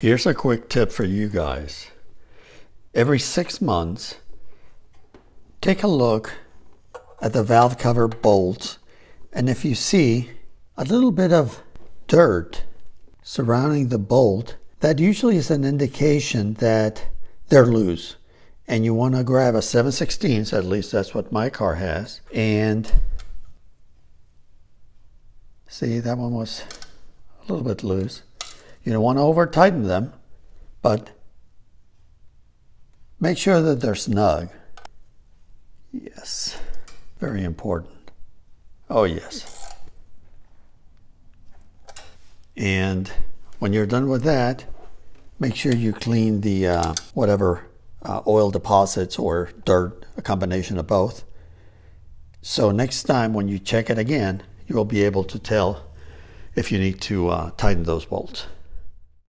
Here's a quick tip for you guys. Every six months, take a look at the valve cover bolts and if you see a little bit of dirt surrounding the bolt, that usually is an indication that they're loose. And you want to grab a 7 16 at least that's what my car has. And see, that one was a little bit loose. You don't want to over tighten them, but make sure that they're snug. Yes, very important. Oh, yes. And when you're done with that, make sure you clean the uh, whatever uh, oil deposits or dirt, a combination of both. So next time when you check it again, you will be able to tell if you need to uh, tighten those bolts.